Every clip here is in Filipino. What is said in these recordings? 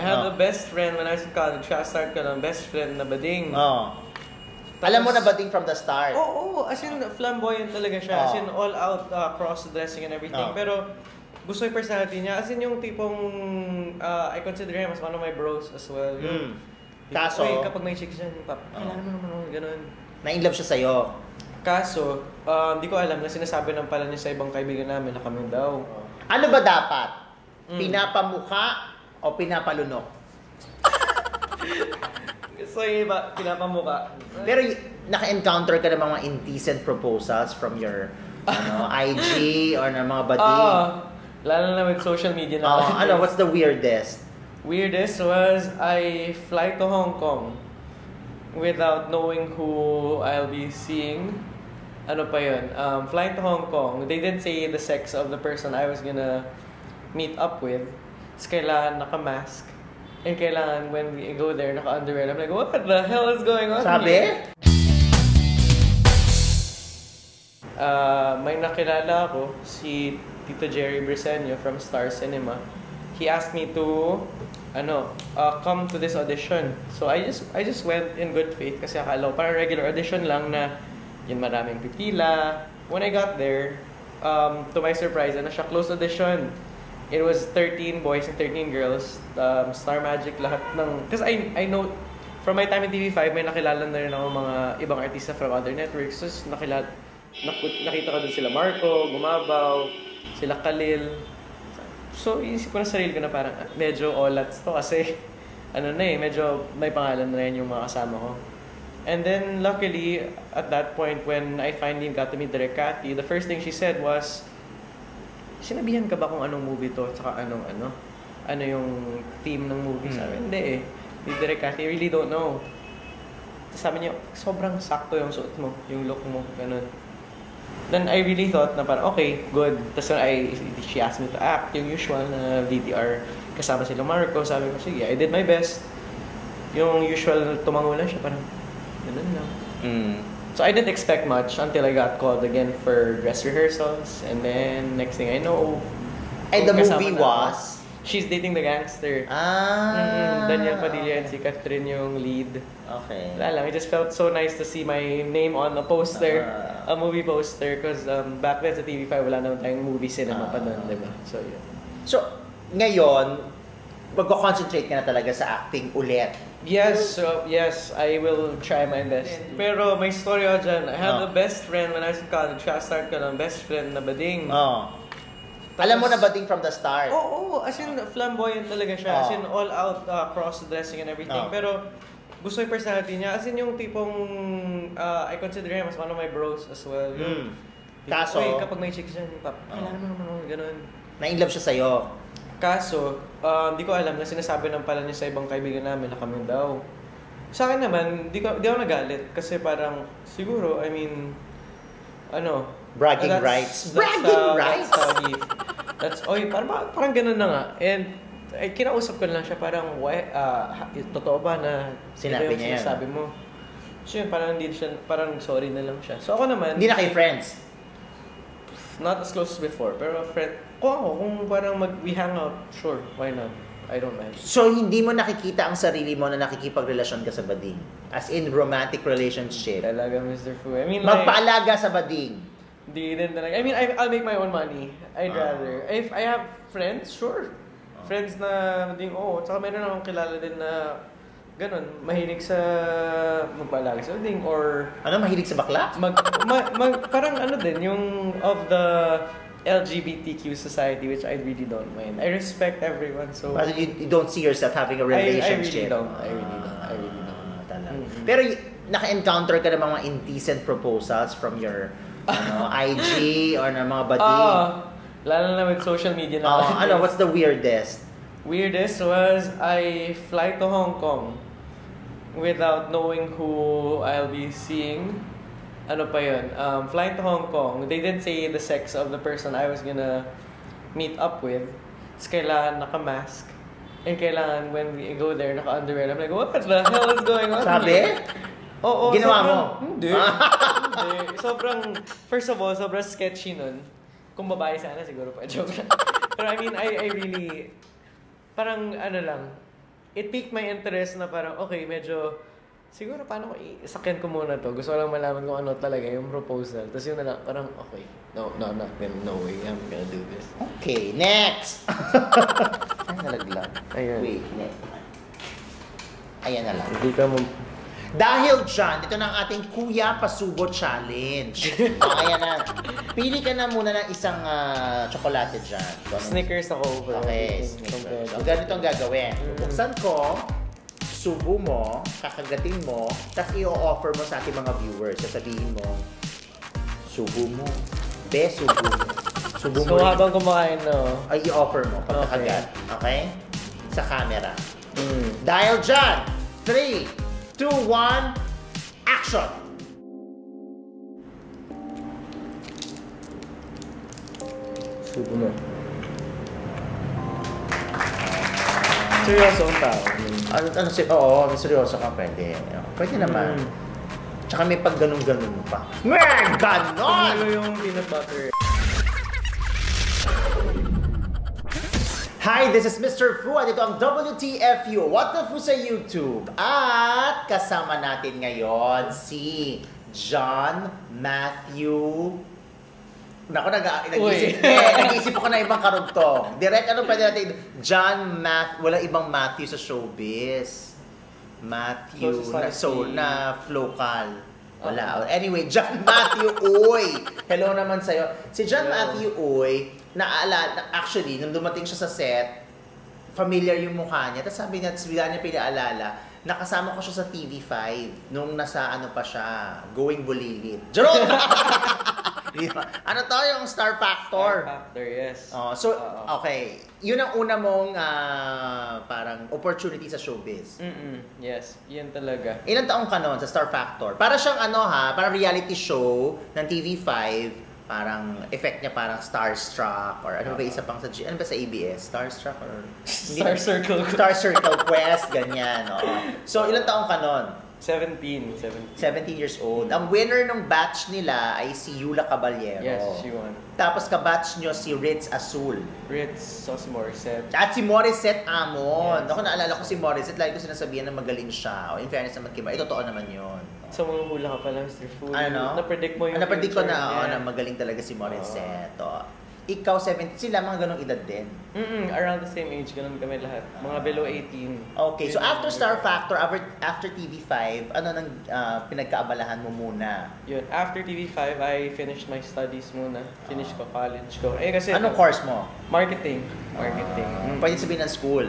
I had Oh. a best friend when I was in college. Kaya start ko ng best friend na bading. Oh. Alam mo na ba din from the start? Oo, oh, as in flamboyant talaga siya. As Oo. in all out uh, cross-dressing and everything. Oo. Pero gusto yung personality niya. As in yung tipong uh, I consider him as one of my bros as well. Yung, Mm. Kaso- Uy, kapag may chicks dyan, pap, Oo. kailangan mo naman ako, ganun. Na-inlove siya sa'yo. Kaso, uh, hindi ko alam na sinasabi ng pala niya sa ibang kaibigan namin na kami daw. Ano ba dapat? Mm. Pinapamukha o pinapalunok? So yung iba, pinapamuka. Pero y- naka-encounter ka ng mga indecent proposals from your ano, IG or ng mga buddy? Ah, lalo na with social media na. Oh, ano, what's the weirdest? Weirdest was I fly to Hong Kong without knowing who I'll be seeing. Ano pa yun? Um, flying to Hong Kong, they didn't say the sex of the person I was gonna meet up with. Tapos kailangan naka-mask. And kailangan when we go there, naka-underwear. I'm like, what the hell is going on Sabi? here? Uh, may nakilala ako, si Tito Jerry Briseño from Star Cinema. He asked me to ano, uh, come to this audition. So I just I just went in good faith kasi akala ko parang regular audition lang na yun maraming pipila. When I got there, um, to my surprise, ano siya, closed audition. It was 13 boys and 13 girls. Um, Star Magic lahat ng... Because I, I know, from my time in TV5, may nakilala na rin ako mga ibang artista from other networks. So, nakilala, nak- nakita ko din sila Marco, Gumabaw, sila Khalil. So, inisip ko na sarili ko na parang ah, medyo olats to kasi ano na eh, medyo may pangalan na rin yung mga kasama ko. And then, luckily, at that point, when I finally got to meet Direk Cathy, the first thing she said was, sinabihan ka ba kung anong movie to, tsaka anong ano, ano yung theme ng movie? Hmm. Sabi, hindi eh. Direk Cathy, I really don't know. Tapos sabi niya, sobrang sakto yung suot mo, yung look mo, ganun. Then I really thought na parang, okay, good. Tapos I, she asked me to act, yung usual na VTR. Kasama sila Marco, sabi ko, sige, I did my best. Yung usual tumango lang siya, parang, ganun lang. Mm. So I didn't expect much until I got called again for dress rehearsals. And then, next thing I know, And the movie was? She's Dating the Gangster. Ah. Mm, Daniel Padilla and si Catherine yung lead. Okay. Wala lang, it just felt so nice to see my name on a poster, Ah. a movie poster, because um, back then sa TV5, wala naman tayong movie cinema pa Ah. nun, di ba? So, yun. So, ngayon, magko-concentrate ka na talaga sa acting ulit. Yes, so, yes, I will try my best. Pero may story ako dyan. I had Ah. a best friend when I was in college. Kaya start ko ng best friend na bading. Oh. Alam mo na ba din from the start? Oo, oh, as in flamboyant talaga siya. As Oo. in all out uh, cross-dressing and everything. Oo. Pero gusto yung personality niya. As in yung tipong uh, I consider him as one of my bros as well. Yung, Mm. Kaso- Uy, kapag may chicks dyan, pap, kailangan mo naman ako, ganun. Na-inlove siya sa'yo. Kaso, uh, hindi ko alam na sinasabi ng pala niya sa ibang kaibigan namin na kami daw. Sa akin naman, di, ko, di ako nagalit. Kasi parang, siguro, I mean, ano, Bragging that's- rights. that's Bragging how- rights! That's that's, oy, parang, parang, ganun na nga. And, ay, kinausap ko lang siya, parang, why, ah, ha- totoo ba na Sinabi niya yan? sinasabi mo? So yun, parang hindi siya, parang sorry na lang siya. So ako naman, Hindi na kayo friends. not as close as before, pero friend, kung ako, kung parang mag, we hang out, sure, why not? I don't mind. So, hindi mo nakikita ang sarili mo na nakikipagrelasyon ka sa bading. As in, romantic relationship. Talaga, Mr. Fu. I mean, like, Magpaalaga sa bading. di din talaga. I mean, I, I'll make my own money. I'd Ah. rather. If I have friends, sure. Friends na ding, oo. Tsaka meron akong kilala din na ganun, mahilig sa magpaalaga sa ding or Ano, mahilig sa bakla? mag, ma, mag, parang ano din, yung of the LGBTQ society, which I really don't mind. I respect everyone, so... But you, you don't see yourself having a I- I really relationship. don't. I really don't. I really don't. Ah, talaga. Mhm. Pero naka-encounter ka ng mga indecent proposals from your ano, IG or ng mga buddy? Ah, lalo na with social media na. Oh, ano, what's the weirdest? Weirdest was I fly to Hong Kong without knowing who I'll be seeing. Ano pa yun? Um, flying to Hong Kong, they didn't say the sex of the person I was gonna meet up with. Tapos kailangan naka-mask. And kailangan when we go there, naka-underwear. I'm like, what the hell is going on Sabi? Oo, Ginawa sobrang, mo? Hindi. hindi. Sobrang, first of all, sobrang sketchy nun. Kung babae sana, siguro pa. Joke lang. Pero I mean, I, I really, parang ano lang, it piqued my interest na parang, okay, medyo, siguro paano ko isakyan ko muna to. Gusto ko lang malaman kung ano talaga yung proposal. Tapos yun na lang, parang, okay, no, no, not gonna, no way, I'm gonna do this. Okay, next! Ay, nalaglag. Ayan. Wait, next. Ayan na lang. Hindi ka mo, Dahil dyan, ito na ang ating Kuya Pasubo Challenge. o, ayan na. Pili ka na muna ng isang ah, tsokolate dyan. Snickers ako for Okay. Snickers. So, ganito ang gagawin. Mm. Buksan ko, subo mo, kakagatin mo, tapos i-offer mo sa ating mga viewers. Sasabihin mo, subo mo. Be, subo mo. Subo So mo. rin. habang kumakain, no? Ay, i-offer mo Okay. pagkakagat. Okay? Sa camera. Mm. Dahil dyan, 3, 2, 1, action! Subo mo. Seryoso ang tao. Ano, ano si, oo, seryoso ka, pwede. Pwede naman. Mm. Tsaka may pag ganun-ganun pa. Mer, Ano ganon! yung peanut butter? Hi, this is Mr. Fu at ito ang WTFU, What the Fu sa YouTube. At kasama natin ngayon si John Matthew Naku, nag nag-isip, eh, nag-isip ko na ibang karugtong. Direct, ano pwede natin? John Math, wala ibang Matthew sa showbiz. Matthew, na, so, na local. Wala. Okay. Anyway, John Matthew Uy. Hello naman sa'yo. Si John Hello. Matthew Uy, naaalala, actually, nung dumating siya sa set, familiar yung mukha niya. Tapos sabi niya, tapos bigla niya pinaalala, nakasama ko siya sa TV5 nung nasa ano pa siya, Going Bulilit. Jarot! Di ba? ano to yung Star Factor? Factor, yes. Oh, so, Oo. okay. Yun ang una mong ah, parang opportunity sa showbiz. Mm-mm. Yes, yan talaga. Ilan taong ka noon sa Star Factor? Para siyang ano ha, parang reality show ng TV5, parang effect niya parang Starstruck or ano ba isa pang sa G, ano ba sa ABS? Starstruck or Star Circle. Star Circle Quest, ganyan. oo. So, ilan taong ka noon? 17. 17. 17 years old. Ang winner ng batch nila ay si Yula Caballero. Yes, she won. Tapos kabatch nyo si Ritz Azul. Ritz, Sauce Morissette. At si Morissette Amon. Yes. Ako naalala ko si Morissette, lagi ko sinasabihan na magaling siya. O, in fairness naman kay Mar, eh, totoo naman yun. Sa mga hula ka pala, Mr. Fu. Ano? Na-predict mo yung na-predict ko na, oo, niya. na magaling talaga si Morissette. o. Ikaw, 17, sila mga ganong edad din. Mm-mm, around the same age, ganun kami lahat. Mga below 18. Okay, so after Star Factor, after, after TV5, ano nang ah, pinagkaabalahan mo muna? Yun, after TV5, I finished my studies muna. Finish ko college ko. Eh kasi... Anong course mo? Marketing. Marketing. Ah, Mm. pwede sabihin ng school.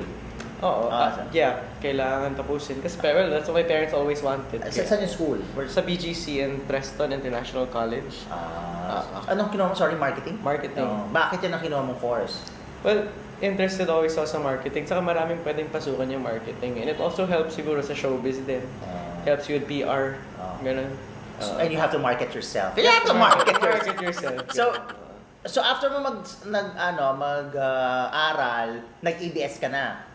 Oo. Ah, sa- yeah, kailangan tapusin. Kasi, well, that's what my parents always wanted. Sa, saan yung school? Where- Sa BGC and Preston International College. Ah, Ah, anong kinuha mo? Sorry, marketing? Marketing. Oo. bakit yan ang kinuha mong course? Well, interested always ako sa marketing. Saka maraming pwedeng pasukan yung marketing. And it also helps siguro sa showbiz din. Ah. Helps you with PR. Ah. Ganun. So, Uh, and you have to market yourself. You have to market yourself. Market yourself. So, So after mo mag nag ano mag-aral, nag-EBS ka na.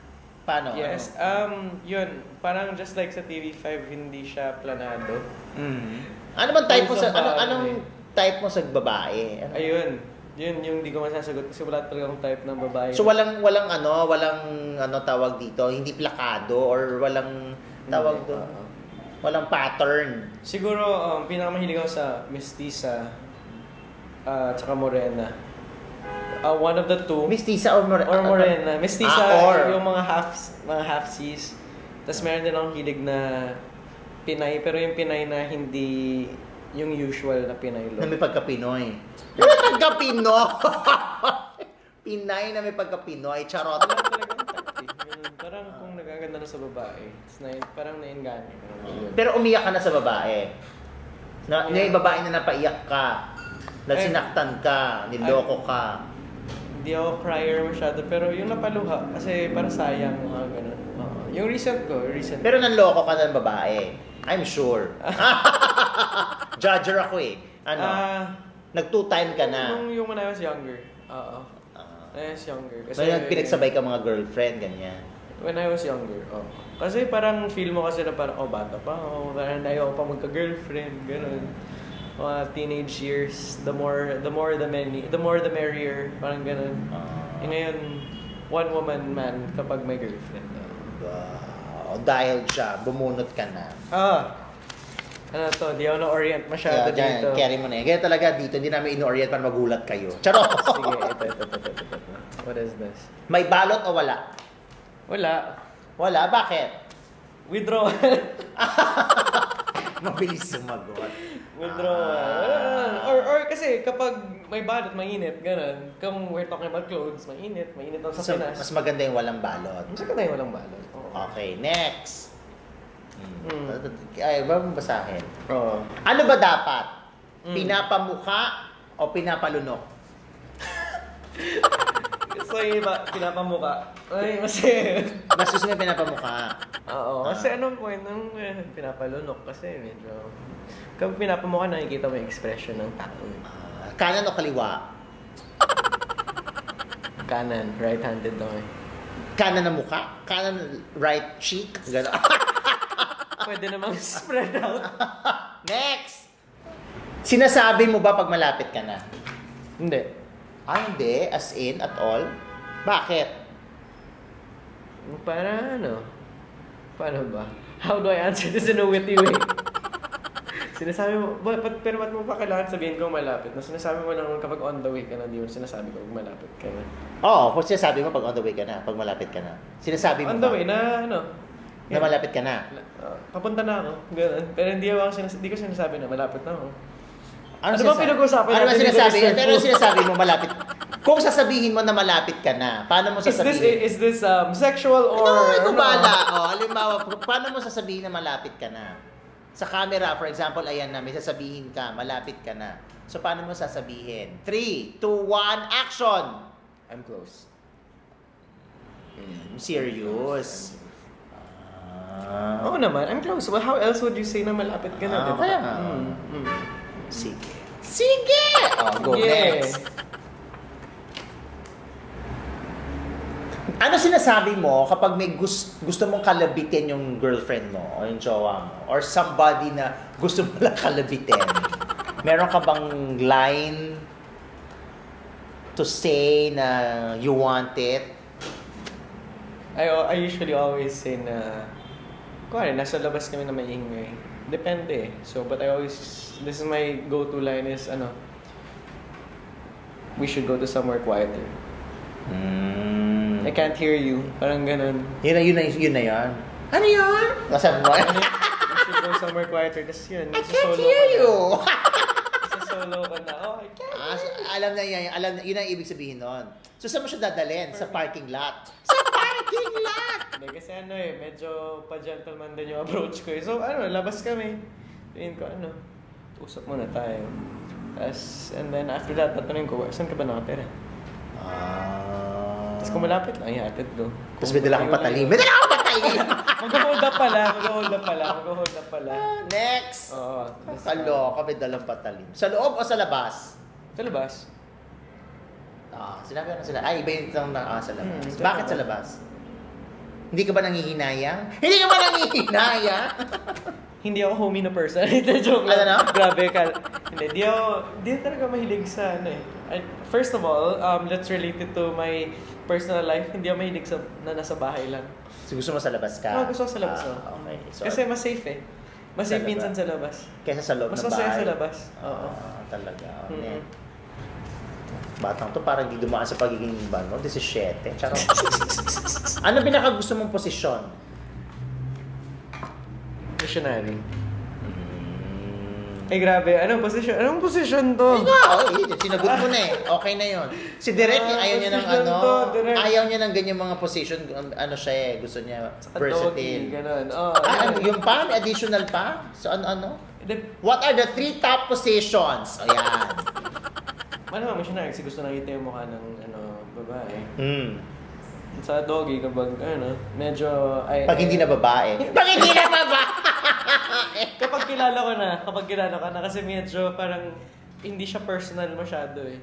Paano? Yes, um, yun, parang just like sa TV5, hindi siya planado. Mhm. Ano bang type mo sa ano anong type mo sa babae? Ano? Ayun, yun yung di ko masasagot kasi wala talagang type ng babae. So walang walang ano, walang ano tawag dito, hindi plakado or walang tawag doon. oo. Walang pattern. Siguro, um, pinakamahilig ako sa mestiza, uh, tsaka morena. Uh, one of the two. Mestiza or more or morena. Mestiza, Ah, or. yung mga half mga half-seas. Tapos meron din akong hilig na Pinay, pero yung Pinay na hindi yung usual na Pinay na look. may pagka-Pinoy. Na may pagka-Pinoy. Pinay na may pagka-Pinoy. Charot. Parang kung nagaganda na sa babae, it's na, parang nainganyo. Pero umiyak ka na sa babae. Na, Yeah. Yung babae na napaiyak ka. Na Ay. sinaktan ka, niloko ka. Hindi ako crier masyado, pero yung napaluha, kasi para sayang, mga ganun. Oo. Yung recent ko, recent. Pero nanloko ka ng babae. I'm sure. Judger ako eh. Ano? Ah, Nag-two-time ka na. Nung yung when I was younger. Oo. When I was younger. Kasi, May nagpinagsabay ka mga girlfriend, ganyan. When I was younger, oh. Kasi parang feel mo kasi na parang, oh, bata pa ako. Parang ayaw pa magka-girlfriend, ganun. Mga teenage years, the more, the more the many, the more the merrier. Parang ganun. Ah. Eh, ngayon, one woman man kapag may girlfriend. oh. God. mo dahil siya, bumunot ka na. Ah. Ano to, di ako na-orient masyado dyan, dito. carry mo na yan. Kaya talaga dito, hindi namin in-orient para magulat kayo. Charot! Sige, ito, ito, ito, ito, ito. What is this? May balot o wala? Wala. Wala, bakit? Withdrawal. Mabilis sumagot. Withdrawal. Ah. Or, or kasi kapag may balot, mainit, ganun. Kung we're talking about clothes, mainit, mainit ako sa So, Pinas. mas maganda yung walang balot. Mas maganda yung walang balot. Oo. Okay, next. Mm. Ay, ba basahin? Oo. Ano ba dapat? Mm. Pinapamuka o pinapalunok? So yung iba, pinapamuka. Ay, kasi... Mas gusto yung pinapamuka. Oo, kasi Ah. anong point ng eh, pinapalunok? Kasi medyo... Kapag pinapamuka, nakikita mo yung expression ng tao. eh. Ah, kanan o kaliwa? Kanan, right-handed daw eh. Kanan ng muka? Kanan right cheek? Gano'n. Pwede namang spread out. Next! Sinasabi mo ba pag malapit ka na? Hindi. Ah, hindi. As in, at all? Bakit? Para ano? Paano ba? How do I answer this in a witty way? sinasabi mo, ba, but, pero ba't mo pa kailangan sabihin kung malapit? Na sinasabi mo lang kapag on the way ka na, di mo sinasabi kung malapit ka na. Oo, kung sinasabi mo pag on the way ka na, pag malapit ka na. Sinasabi mo On the way na ano? na malapit ka na? Uh, papunta na ako. Ganun. Pero hindi, ako sinas- hindi ko sinasabi na malapit na ako. Ano ba sinasa- pinag-uusapan Ano ba natin dito, sinasabi? Pero Fu? sinasabi mo malapit. Kung sasabihin mo na malapit ka na, paano mo Is this, sasabihin? is this um, sexual or... Ano, ikaw ano? bala. Oh, halimbawa, paano mo sasabihin na malapit ka na? Sa camera, for example, ayan na, may sasabihin ka, malapit ka na. So, paano mo sasabihin? 3, 2, 1, action! I'm close. Hmm, serious. Ah, Oo naman, I'm close. Well, how else would you say na malapit ka na, Ah, di ba? kaya. Mm, mm. Sige. Sige! Oh, go Yeah. next. Ano sinasabi mo kapag may gusto, gusto mong kalabitin yung girlfriend mo o yung jowa mo or somebody na gusto mo lang kalabitin? Meron ka bang line to say na you want it? I, I usually always say na, kuwari, nasa labas kami na maingay. Depende. So, but I always, this is my go-to line is, ano, we should go to somewhere quieter. Mm. I can't hear you. Parang ganun. Yun na, yun na, yun na yan. Ano yan? Nasabi mo? Ano, we should go somewhere quieter. Tapos yun, I nasa can't solo hear you! Solo ka na. Oh, I can't. Ah, so, alam na yan, alam na, yun ang ibig sabihin nun. So, saan mo siya dadalhin? Sa parking lot? Sa parking lot! Hindi, kasi ano eh, medyo pa-gentleman din yung approach ko eh. So, ano, labas kami. Tingin ko, ano, usap muna tayo. Tapos, and then after that, tatanungin ko, saan ka ba nakatira? Ah. Tapos kung malapit lang, ihatid ko. Tapos may dala kang patalim. May dala! Mag-hold up pala, mag-hold up pala, mag-hold up pala. Next! Oo. Kaloka, may dalang patalim. Sa loob o sa labas? Sa labas. Ah, sinabi ko na sila. Ay, iba yung lang na ah, sa labas. Hmm, sa Bakit sa labas? Hindi ka ba nangihinayang? Hindi ka ba nangihinayang? Hindi ako homie na person. Hindi, joke lang. Ano na? Grabe ka. Hindi, di ako, di talaga mahilig sa ano eh. I, first of all, um, let's relate it to my personal life. Hindi ako mahilig sa, na nasa bahay lang. So, gusto mo sa labas ka? Oo, gusto ko sa labas. Ah, oh. okay. So, Kasi mas safe eh. Mas Sa safe minsan sa labas. kaysa sa loob Mas ng masaya bahay? sa labas. Oo. Ah, talaga. Mm. Okay. Batang to parang di dumaan sa pagiging ano, 17. Charot. ano pinaka gusto mong posisyon? Missionary. Mm. Ay grabe, anong position? Anong position to? Ikaw, oh, eh, sinagot mo na eh. Okay na yon. Si Direk, Ah, ayaw niya ng position ano, to, Direk. ayaw niya ng ganyan mga position. Ano siya eh, gusto niya Doggy, versatile. ganun. Oh, Ah, ano, yung pa, may additional pa? So ano, ano? What are the three top positions? Ayan. ano, missionary, kasi gusto nakita yung mukha ng ano, babae. Hmm. Sa doggy, kapag ano, medyo... Ay, Pag hindi na babae. Pag hindi na babae! Kapag kilala ko na, kapag kilala ka na, kasi medyo parang hindi siya personal masyado eh.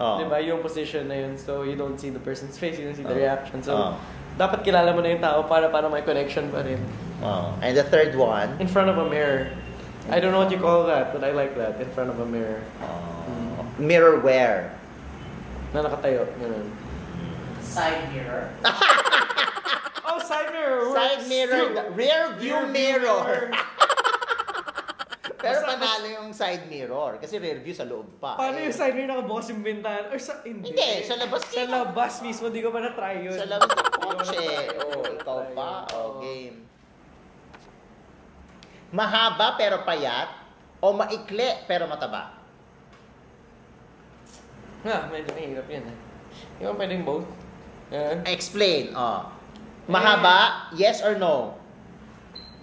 Oo. Di ba? Yung position na yun. So, you don't see the person's face, you don't see the Oo. reaction. So, Oo. dapat kilala mo na yung tao para para may connection pa rin. Oh. And the third one, In front of a mirror. I don't know what you call that, but I like that. In front of a mirror. uh, mirror wear. Na nakatayo. Ganun. Side mirror. Oh, side mirror! Side mirror, rear view mirror. Pero Basta- panalo yung side mirror kasi rear view sa loob pa. Paano Eh, yung side mirror nakabukas yung bintana? Or sa, hindi. Hindi, sa labas Sa labas mismo, di ko pa na-try yun. Sa labas ng kotse. Oh, ikaw pa. yun. Oh, game. Mahaba pero payat o maikli pero mataba? Ah, medyo mahirap yun eh. Di ba pwedeng both? Yan. Explain. Oh. Mahaba, yes or no?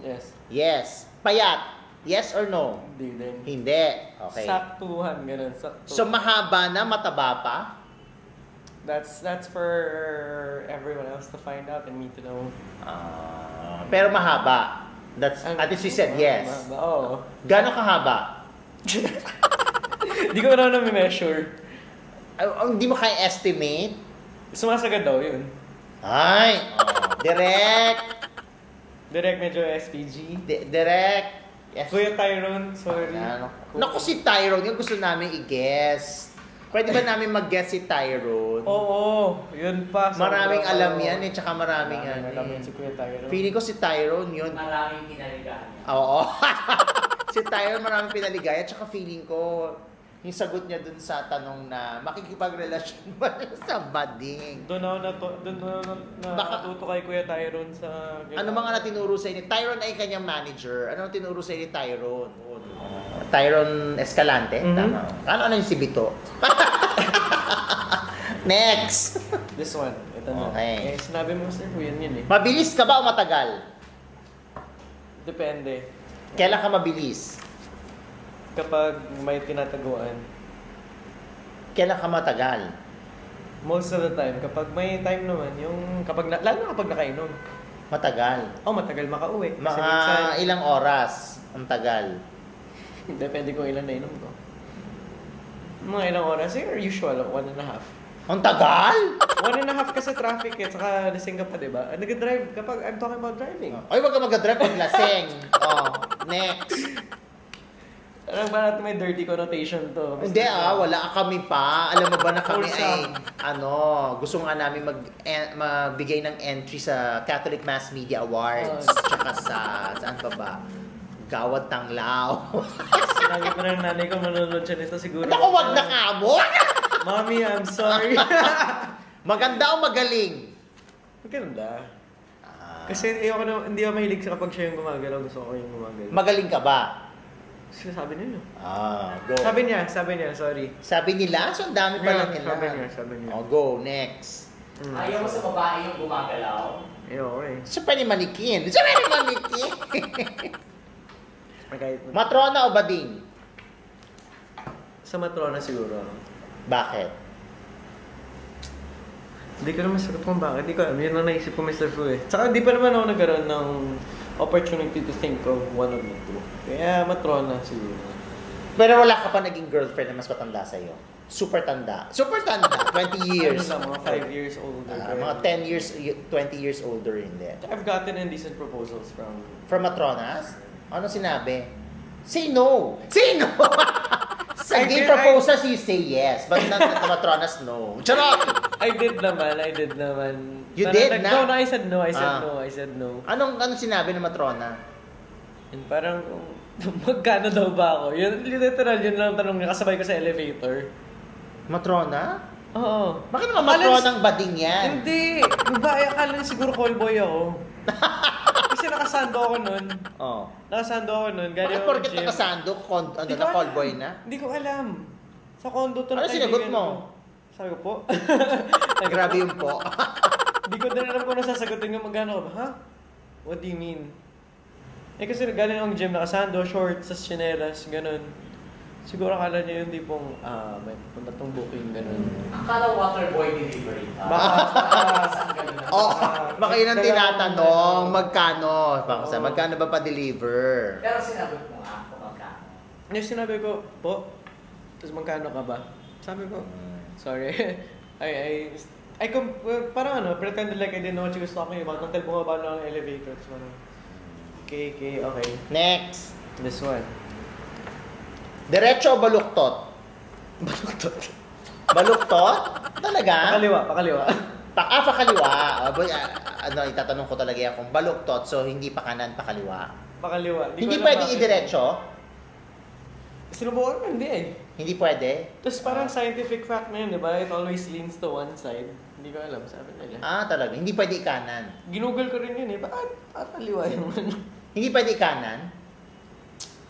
Yes. Yes. Payat, yes or no? Hindi din. Hindi. Okay. Saktuhan, ganun. Sakto. So mahaba na, mataba pa? that's that's for everyone else to find out and me to know. Ah, pero mahaba. That's, at least you said yes. Mahaba, Oo. Gano'ng kahaba? Hindi ko na na-measure. Oh, Hindi mo kaya estimate? Sumasagad daw yun. Ay, oh, direct. Direct medyo SPG. Di- direct. Yes. Kuya Tyrone, sorry. Ano? Naku si Tyrone, yung gusto namin i-guess. Pwede ba namin mag-guess si Tyrone? Oo, yun pa. Maraming Sobrang- alam yan eh, tsaka maraming Maraming ano alam eh. yan si Kuya Tyrone. Feeling ko si Tyrone yun. Maraming pinaligaan niya. Oo. si Tyrone maraming pinaligaya, tsaka feeling ko yung sagot niya dun sa tanong na makikipagrelasyon ba siya sa bading? Doon ako na doon na, na Baka- natuto kay Kuya Tyrone sa Ano mga na tinuro sa ni Tyrone ay kanyang manager. Ano ang tinuro sa ni Tyrone? Tyrone Escalante? Mhm. Tama. Ano ano yung si Bito? Next! This one. Ito na. Okay. Eh, sinabi mo sir, yun yun eh. Mabilis ka ba o matagal? Depende. Kailan ka mabilis? Kapag may tinataguan. Kailan ka matagal? Most of the time, kapag may time naman, yung kapag na, lalo na kapag nakainom. Matagal. Oh, matagal makauwi. Kasi Mga minsan, ilang oras ang tagal? depende kung ilan nainom ko. Mga ilang oras, eh, usual, one and a half. Ang tagal? One and a half kasi traffic eh, saka lasing ka pa, di ba? Nag-drive kapag I'm talking about driving. Ay, wag ka mag-drive pag lasing. oh, next. Alam ba natin may dirty connotation to? Hindi ah, wala kami pa. Alam mo ba na kami ay, ano, gusto nga namin mag, en, magbigay ng entry sa Catholic Mass Media Awards. Oh. Tsaka sa, saan pa ba? Gawad Tanglao. Sinabi ko ng nanay ko, manonood siya nito siguro. Naku, wag na ka mo! Mommy, I'm sorry. Maganda o magaling? Maganda. Ah, Kasi ayoko na, hindi ako mahilig sa kapag siya yung gumagalaw. Gusto ko yung gumagalaw. magaling ka ba? Sinasabi nila. Ah, go. Sabi niya, sabi niya, sorry. Sabi nila? So, ang dami pala Yeah, nila. sabi niya, sabi niya. Oh, go, next. Mm, Ayaw mo sa babae yung gumagalaw. Ayoko eh. Sa pwede manikin. Sa pwede manikin. Matrona o bading? sa matrona siguro. Bakit? Hindi ko naman sagot kung bakit. Hindi ko alam. Yun ang naisip ko, Mr. Fu eh. Tsaka hindi pa naman ako nagkaroon ng opportunity to think of one of the two. Kaya matrona siguro. Pero wala ka pa naging girlfriend na mas matanda sa'yo? Super tanda. Super tanda. 20 years. Ano lang, mga 5 years older. Ah, mga 10 years, 20 years older hindi. I've gotten indecent proposals from... From Matronas? Ano sinabi? Say no! Say no! I gay did- proposals, you say yes. But not the Matronas, no. Charot! I did naman, I did naman. You did na? No, no, I said no, I said Ah. no, I said no. Anong, anong sinabi ng Matrona? And parang, magkano daw ba ako? Yun, literal, yun lang ang tanong niya. Kasabay ko sa elevator. Matrona? Oo. Bakit naman Akala- Matronang bading yan? Hindi. Babae, akala niya siguro callboy ako. Kasi nakasando ako nun. Oh. Nakasando ako nun. Galing Bakit ako porket gym. nakasando, kon, ano na, ko callboy alam. na? Hindi ko alam. Sa condo to Ano ng sinagot kaibigan mo? ko. Sabi ko po. Grabe yung po. Hindi ko din alam kung ano sasagutin ko magkano. Ha? What do you mean? Eh kasi galing akong gym, nakasando, shorts, sa chinelas, ganun. Siguro akala niya yung tipong, ah, may punta tong booking, ganun. Akala waterboy delivery. Ah, Baka, ka na? oh, baka yun ang tinatanong, magkano? Baka sa magkano ba pa-deliver? Pero sinagot mo nga kung magkano. Yung sinabi ko, po, tapos magkano ka ba? Sabi ko, sorry. I, I, I, com- well, parang ano, pretended like I didn't know what she was talking about until bumaba na ang elevator. Tapos parang, okay, okay, okay. Next. This one. Diretso o baluktot? Baluktot. Baluktot? Talaga? Pakaliwa, pakaliwa. Pa ah, pakaliwa. Ah, boy, ah, ano, itatanong ko talaga yan kung baluktot, so hindi pa kanan, pa kaliwa. Pakaliwa. Di Hindi pwedeng bakit. idiretso? Sinubukan mo, hindi eh. Hindi pwede? Tapos parang scientific fact na yun, di ba? It always leans to one side. Hindi ko alam, sabi nila. Ah, talaga. Hindi pwede ikanan. Ginugol ko rin yun eh. Bakit pakaliwa yung ano? Hindi pwede ikanan?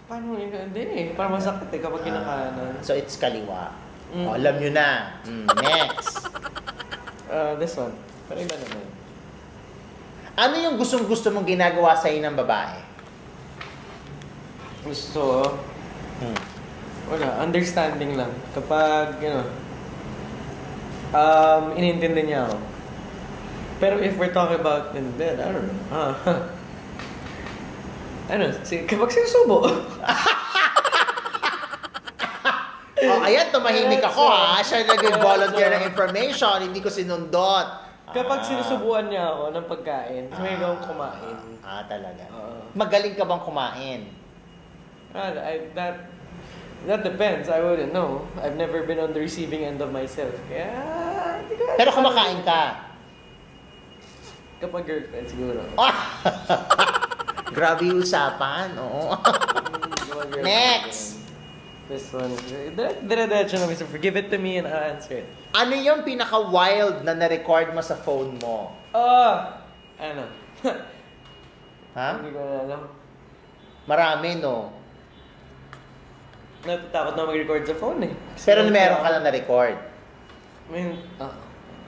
Paano yun? Hindi eh. Parang masakit eh kapag kinakanan. So, it's kaliwa. Mm. Oh, alam nyo na. Mm, next. Uh, this one. Pero iba naman. Ano yung gustong-gusto mong ginagawa sa'yo ng babae? Gusto, Hmm. wala, understanding lang. Kapag, you know, um, inintindi niya ako. Pero if we're talking about in bed, I don't know. Ah, ano, si, kapag sinusubo. Oh, ayan, tumahimik ako ha. Siya nag-volunteer ng information, hindi ko sinundot. kapag Ah. sinusubuan niya ako ng pagkain, so may gawang kumain. Ah, talaga. Oo. Magaling ka bang kumain? Ah, I, that, that depends. I wouldn't know. I've never been on the receiving end of myself. Kaya, hindi ko. Pero kumakain ka. Kapag girlfriend, siguro. Grabe yung usapan. Oo. Next. This one. Dire-diretso na, Mr. Give it to me and I'll answer it. ano yung pinaka-wild na na-record mo sa phone mo? Ah! Ano? Ha? Hindi ko na alam. Marami, no? Natatakot na mag-record sa phone eh. Kasi Pero meron ka na na-record. I mean, ah.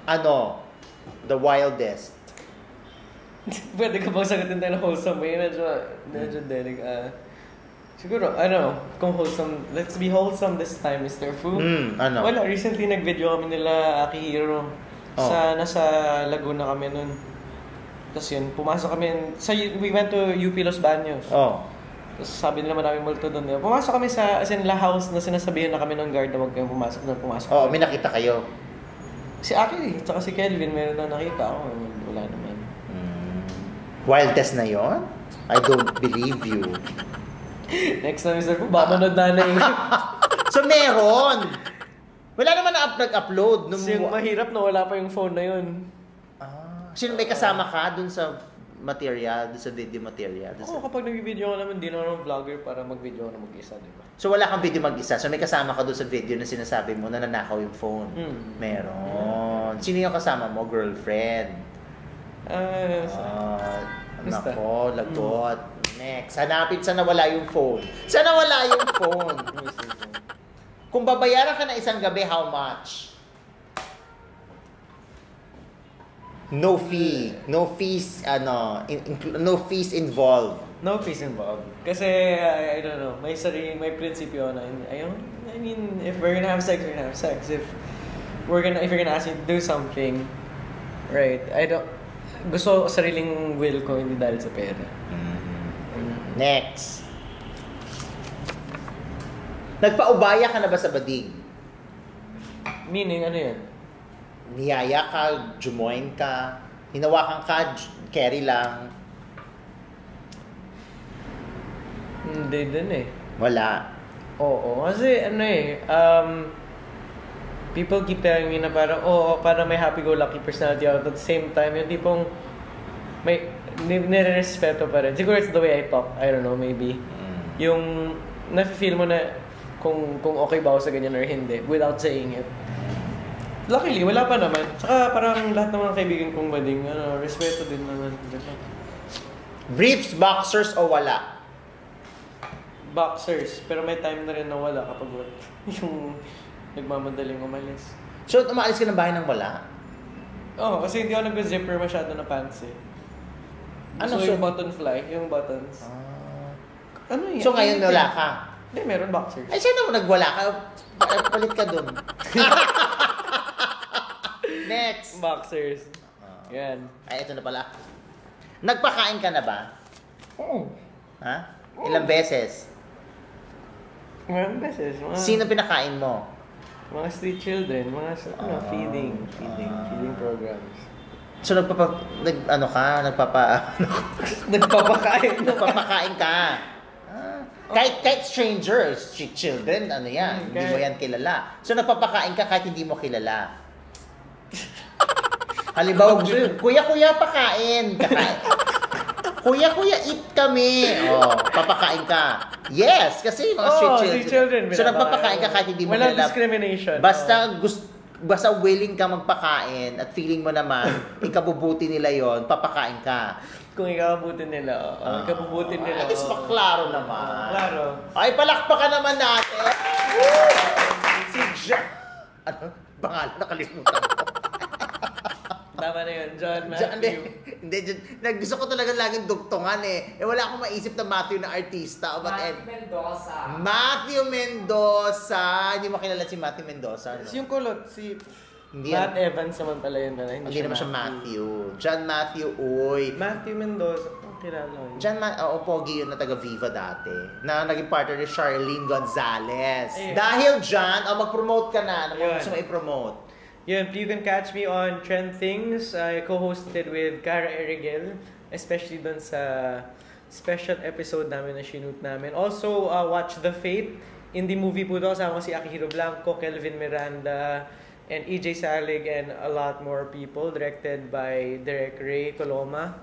Ano? The wildest. Pwede ka bang sagutin tayo ng wholesome way? Medyo, medyo delik. ah. siguro, ano, kung wholesome, let's be wholesome this time, Mr. Fu. Hmm, ano? Wala, recently nag-video kami nila Akihiro. Oh. Sa, nasa Laguna kami nun. Tapos yun, pumasok kami, sa, we went to UP Los Baños. Oh. Tapos sabi nila marami multo doon. Diba? Pumasok kami sa, as in, la house na sinasabihan na kami ng guard na huwag kayong pumasok na pumasok. Oo, may nakita kayo. Si Aki, tsaka si Kelvin, meron na nakita ako. Naman. Hmm. Wildest na yon? I don't believe you. Next na Mr. Fu, baka manood na na yung... So, meron! Wala naman na upload nung... Kasi yung mahirap na wala pa yung phone na yun. Ah, sino may kasama ka dun sa material, dun sa video material? Dun Oo, sa... kapag nag-video ka naman, di na ako vlogger para mag-video na mag-isa, di ba? So, wala kang video mag-isa. So, may kasama ka dun sa video na sinasabi mo na nanakaw yung phone. Hmm. Meron. Sino yung kasama mo? Girlfriend. Ah, Ah, Basta. nako, lagot. Next. Hanapin sa nawala yung phone. Sa nawala yung phone. Kung babayaran ka na isang gabi, how much? No fee. No fees, ano, in- inclu- no fees involved. No fees involved. Kasi, I, I don't know, may sarili, may prinsipyo na, ayaw, I mean, if we're gonna have sex, we're gonna have sex. If we're gonna, if you're gonna ask me to do something, right, I don't, gusto ko sariling will ko, hindi dahil sa pera. Next. Nagpaubaya ka na ba sa badig? Meaning, ano yan? Niyaya ka, jumoin ka, hinawakan ka, carry lang. Hindi din eh. Wala. Oo, kasi ano eh, um, people keep telling me na parang, oo, parang may happy-go-lucky personality ako. At the same time, yung tipong, may, ni- nire-respeto pa rin. Siguro it's the way I talk. I don't know, maybe. Yung, nafe-feel mo na kung, kung okay ba ako sa ganyan or hindi without saying it. Luckily, wala pa naman. Tsaka parang lahat ng mga kaibigan kong bading, ano, respeto din naman. Briefs, boxers o wala? Boxers, pero may time na rin na wala kapag yung nagmamadaling umalis. So, umaalis ka ng bahay ng wala? Oo, kasi hindi ako nag-zipper masyado na pants eh. Ano, Ano so- yung button fly, yung buttons. Ano yun? So, ngayon Ano wala ka? Hindi, meron boxers. Ay, sino mo nagwala ka? Pa- Palit ka dun. Next. Boxers. Yan. Ay, ito na pala. Nagpakain ka na ba? Oo. Ha? Ilang beses? Meron beses. Mga, Sino pinakain mo? Mga street children, mga ano, Ah. feeding, feeding, feeding programs. So, nagpapa... Nag, ano ka? Nagpapa... Nagpapakain na. nagpapakain ka. Ah, kahit, kahit strangers, ch- children, ano yan, Hmm, hindi mo yan kilala. So, nagpapakain ka kahit hindi mo kilala. Halimbawa, gusto yun, kuya, kuya, pakain. Kakain. Kuya, kuya, eat kami. Oh, papakain ka. Yes, kasi mga Oh, street street children, So, nagpapakain ka mo. kahit hindi mo Walang kilala. discrimination. Basta gusto basta willing ka magpakain at feeling mo naman ikabubuti nila yon papakain ka. Kung ikabubutin nila, oo. Ah. ikabubutin nila. At least oo. maklaro naman. Klaro. Ay, palakpakan naman natin. Si Jack. Ano? Pangalan, nakalimutan ko. Tama na yun, John hindi, Matthew. hindi, dyan, nag- gusto ko talaga laging dugtungan eh. Eh, wala akong maisip na Matthew na artista. O but Matthew Ed, Mendoza. Matthew Mendoza. Hindi mo kilala si Matthew Mendoza, no? Yung kulot, si Hindi Matt yan. Evans naman pala yun. Pala. Hindi naman siya Matthew. John Matthew Uy. Matthew Mendoza. Ang kilala yun. John Ma- oo, Pogi yun na taga Viva dati. Na naging partner ni Charlene Gonzalez. Ayun. Dahil dyan, oh, mag-promote ka na. Ano mo gusto mo i-promote? Yun, you can catch me on Trend Things. I co-hosted with Cara Erigel, especially dun sa special episode namin na shoot namin. Also, uh, watch The Fate. In the movie po to, kasama ko si Akihiro Blanco, Kelvin Miranda, and EJ Salig, and a lot more people. Directed by Derek Ray Coloma.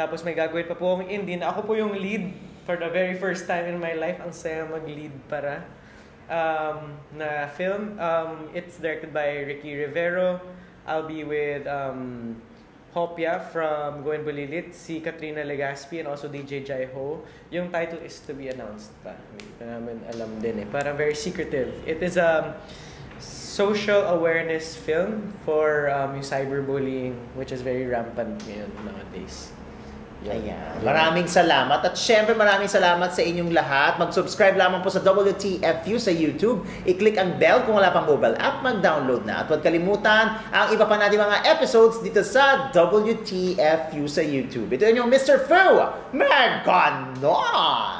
Tapos may gagawin pa po akong indie na ako po yung lead for the very first time in my life. Ang saya mag-lead para um, na film. Um, it's directed by Ricky Rivero. I'll be with um, Hopia from Gwen Bulilit, si Katrina Legaspi, and also DJ Jai Ho. Yung title is to be announced pa. Hindi pa namin alam din eh. Parang very secretive. It is a social awareness film for um, yung cyberbullying, which is very rampant ngayon nowadays. Ayan. Maraming salamat. At syempre maraming salamat sa inyong lahat. Mag-subscribe lamang po sa WTFU sa YouTube. I-click ang bell kung wala pang mobile app, mag-download na. At huwag kalimutan ang iba pa natin mga episodes dito sa WTFU sa YouTube. Ito yung Mr. Fu Merganon!